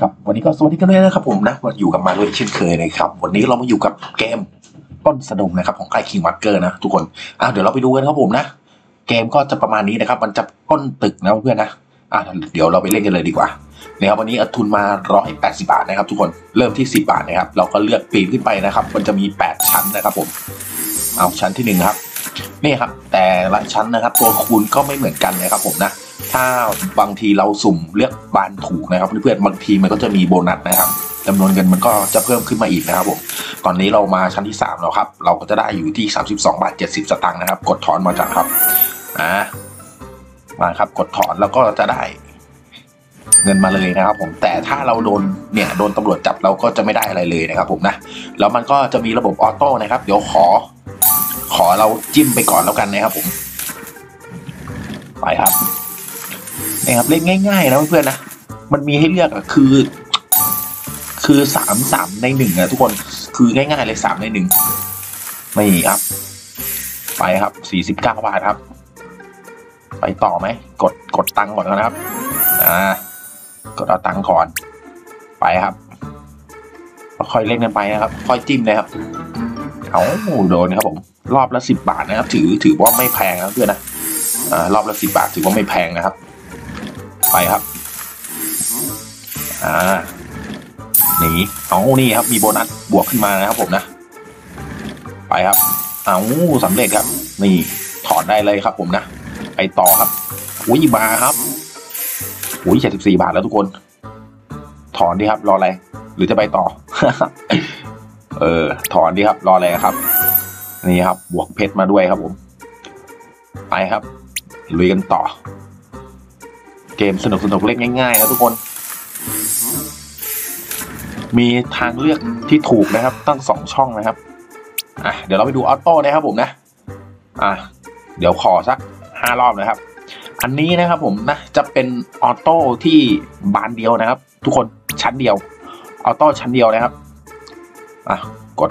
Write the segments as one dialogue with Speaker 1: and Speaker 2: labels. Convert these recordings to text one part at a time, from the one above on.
Speaker 1: ครับวันนี้ก็สวัสดีกันด้วยนะครับผมนะอยู่กับมาด้วยเช่นเคยนะครับ วันนี้เรามาอยู่กับเกมต้นสะดงนะครับของค่ายคิงมาร์เกอร์นะทุกคนอะเดี๋ยวเราไปดูกันครับผมนะ เกมก็จะประมาณนี้นะครับ มันจะต้นตึกนะเพื่อนนะอะเดี๋ยวเราไปเล่นกันเลยดีกว่านะครับวันนี้ทุนมา 180 บาทนะครับ ทุกคนเริ่มที่ 10 บาทนะครับ เราก็เลือกปีนขึ้นไปนะครับ มันจะมี 8 ชั้นนะครับผมเอาชั้นที่หนึ่งครับนี่ครับ แต่ละชั้นนะครับ ตัวคูณก็ไม่เหมือนกันนะครับผมนะ ถ้าบางทีเราสุ่มเลือกบานถูกนะครับเพื่อนๆบางทีมันก็จะมีโบนัสนะครับจำนวนเงินมันก็จะเพิ่มขึ้นมาอีกนะครับผม ตอนนี้เรามาชั้นที่ 3 แล้วครับ เราก็จะได้อยู่ที่ 32บาท70 สตางค์นะครับ กดถอนมาจากครับ อ่า มาครับ กดถอนแล้วก็จะได้เงินมาเลยนะครับผม แต่ถ้าเราโดนเนี่ยโดนตำรวจจับเราก็จะไม่ได้อะไรเลยนะครับผมนะ แล้วมันก็จะมีระบบออโต้นะครับ เดี๋ยวขอ ขอเราจิ้มไปก่อนแล้วกันนะครับผม ไปครับ นี่ครับเล่นง่ายๆนะเพื่อนๆนะมันมีให้เลือกอะคือ คือสามสามในหนึ่งอะทุกคนคือง่ายๆเลยสามในหนึ่งไม่ครับ ไปครับสี่สิบเก้าบาทครับ ไปต่อไหมกดกดตังก่อนนะครับอ่ากดเอาตังก่อน ไปครับค่อยเล่นกันไปนะครับ ค่อยจิ้มนะครับเอาโดนครับผม รอบละสิบบาทนะครับ ถือถือว่าไม่แพงนะเพื่อนนะอ่ารอบละสิบบาทถือว่าไม่แพงนะครับ ไปครับ อ่าหนีเอานี่ครับ มีโบนัสบวกขึ้นมานะครับผมนะ ไปครับ เอาสำเร็จครับ นี่ถอดได้เลยครับ ผมนะ ไปต่อครับอุ้ยมาครับอุ้ยเจ็ดสิบสี่บาทแล้วทุกคน ถอนดีครับ รออะไร หรือจะไปต่อ เออ ถอนดีครับ รออะไรครับ นี่ครับ บวกเพชรมาด้วยครับผม ไปครับ ลุยกันต่อ เกมสนุกสนุกเล่นง่ายๆนะทุกคน มีทางเลือกที่ถูกนะครับ ตั้งสองช่องนะครับอะเดี๋ยวเราไปดูออโต้นะครับผมนะอะเดี๋ยวขอสักห้ารอบนะครับ อันนี้นะครับผมนะจะเป็นออโต้ที่บานเดียวนะครับ ทุกคนชั้นเดียวออโต้ชั้นเดียวนะครับอะกด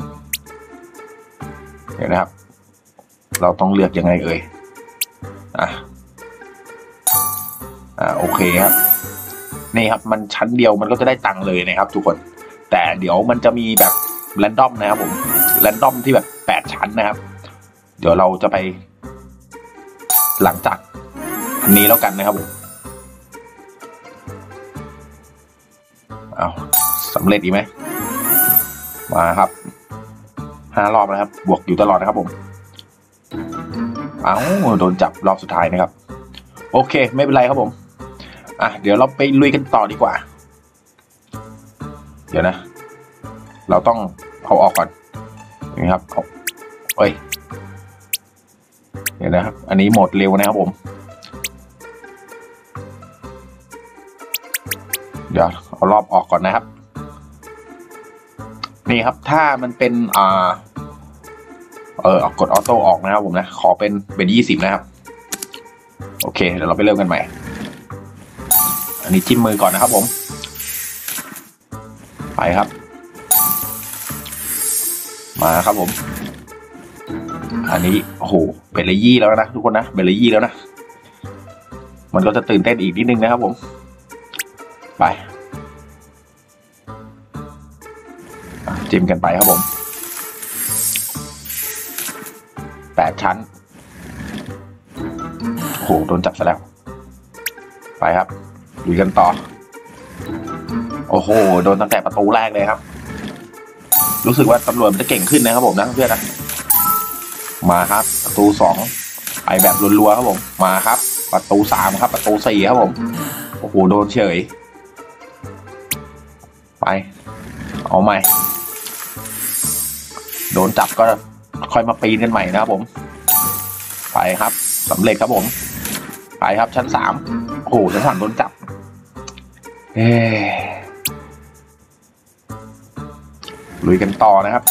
Speaker 1: เดี๋ยวนะครับ เราต้องเลือกยังไงเอ่ยอะ อ่าโอเคครับนี่ครับมันชั้นเดียวมันก็จะได้ตังค์เลยนะครับทุกคน แต่เดี๋ยวมันจะมีแบบแรนดอมนะครับผมแรนดอมที่แบบแปดชั้นนะครับ เดี๋ยวเราจะไป หลังจากอันนี้แล้วกันนะครับผมเอาสำเร็จอีไหมมาครับห้ารอบนะครับ บวกอยู่ตลอดนะครับผมเอาโดนจับรอบสุดท้ายนะครับ โอเค ไม่เป็นไรครับผม อะเดี๋ยวเราไปลุยกันต่อดีกว่า เดี๋ยวนะ เราต้องเอาออกก่อนนี่ครับเอาเอ้ยเดี๋ยวนะครับ อันนี้หมดเร็วนะครับผม เดี๋ยวเอารอบออกก่อนนะครับ นี่ครับถ้ามันเป็นอ่าเออกดออโต้ออกนะครับผมนะ ขอเป็นเป็นยี่สิบนะครับ โอเค เดี๋ยวเราไปเริ่มกันใหม่ อันนี้จิ้มมือก่อนนะครับผม ไปครับ มาครับผม อันนี้โอ้โหเป็นเลยยี่แล้วนะทุกคนนะเป็นเลยยี่แล้วนะ มันก็จะตื่นเต้นอีกนิดนึงนะครับผม ไปจิ้มกันไปครับผมแปดชั้นโอ้โหโดนจับซะแล้ว ไปครับ ลุยกันต่อ โอ้โห โดนตั้งแต่ประตูแรกเลยครับ รู้สึกว่าตำรวจมันจะเก่งขึ้นนะครับผมนะเพื่อนนะมาครับ ประตูสองไปแบบรัวๆครับผม มาครับ ประตูสามครับ ประตูสี่ครับผม โอ้โห โดนเฉย ไป เอาใหม่ โดนจับก็ค่อยมาปีนกันใหม่นะครับผม ไปครับสำเร็จครับผม ไปครับชั้นสามโอ้โหชั้นสามโดนจับ ลุยกันต่อนะครับ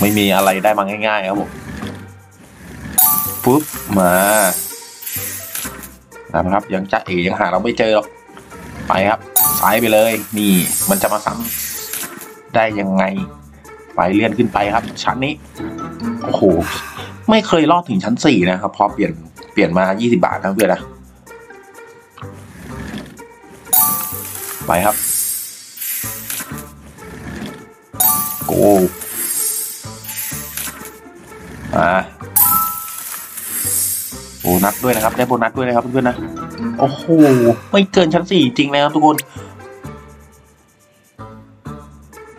Speaker 1: ไม่มีอะไรได้มาง่าย ๆ ครับผมปุ๊บมานะครับยังจะเอยังหาเราไม่เจอหรอกไปครับซ้ายไปเลย นี่มันจะมาซ้ำได้ยังไง ไปเลื่อนขึ้นไปครับ ชั้นนี้โอ้โหไม่เคยรอดถึงชั้นสี่นะครับ พอเปลี่ยนเปลี่ยนมา 20 บาทนะเพื่อนนะ ไปครับ โกอ่าโบนัสด้วยนะครับ ได้โบนัสด้วยนะครับเพื่อนๆนะ โอ้โห ไม่เกินชั้นสี่จริงนะครับทุกคน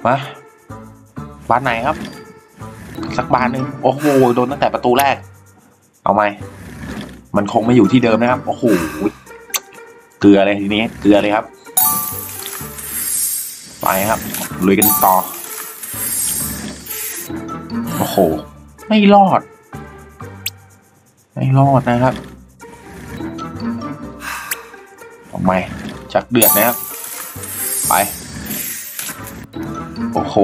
Speaker 1: มาบานไหนครับ สักบานหนึ่งโอ้โห โดนตั้งแต่ประตูแรก เอาไหม มันคงไม่อยู่ที่เดิมนะครับ โอ้โห เกลือเลยทีนี้ เกลือเลยครับ ไปครับลุยกันต่อ โอ้โห ไม่รอด ไม่รอดนะครับทำไมชักเดือดนะครับ ไป โอ้โห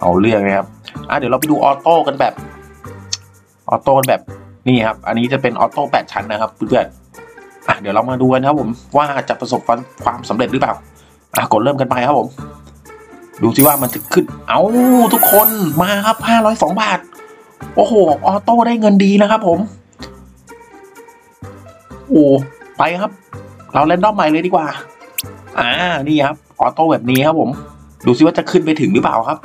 Speaker 1: เอาเรื่องนะครับ อะเดี๋ยวเราไปดู auto กันแบบ auto กันแบบนี่ครับ อันนี้จะเป็น auto แปดชั้นนะครับเพื่อนๆอะเดี๋ยวเรามาดูกันครับผมว่าจะประสบความสำเร็จหรือเปล่า อะกดเริ่มกันไปครับผม ดูสิว่ามันจะขึ้น เอาทุกคนมาครับห้าร้อยสองบาท โอ้โห ออโต้ได้เงินดีนะครับผม โอ้ไปครับ เราเล่นรอบใหม่เลยดีกว่า อ่า นี่ครับ ออโต้แบบนี้ครับผม ดูซิว่าจะขึ้นไปถึงหรือเปล่าครับ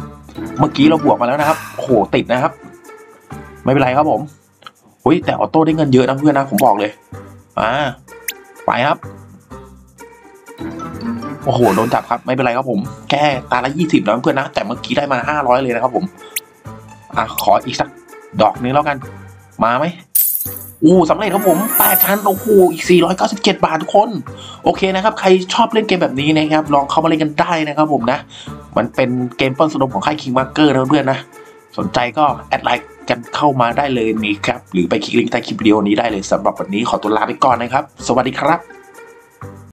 Speaker 1: เมื่อกี้เราบวกมาแล้วนะครับ โอ้โห ติดนะครับ ไม่เป็นไรครับผมอุ้ยแต่ออโต้ได้เงินเยอะนะเพื่อนนะ ผมบอกเลย อ่า ไปครับ โอ้โหโดนจับครับ ไม่เป็นไรครับผมแค่ตาละยี่สิบนะเพื่อนนะ แต่เมื่อกี้ได้มาห้าร้อยเลยนะครับผม อะขออีกสักดอกนึงแล้วกัน มาไหมอู้สำเร็จครับผมแปดชั้นโอ้โหอีก 497 บาททุกคน โอเคนะครับ ใครชอบเล่นเกมแบบนี้นะครับ ลองเข้ามาเล่นกันได้นะครับผมนะ มันเป็นเกมปล้นสนุกของค่าย King Marker นะเพื่อนนะ สนใจก็แอดไลน์กันเข้ามาได้เลยนี่ครับ หรือไปคลิกลิงก์ใต้คลิปวิดีโอนี้ได้เลยสำหรับวันนี้ขอตัวลาไปก่อนนะครับ สวัสดีครับ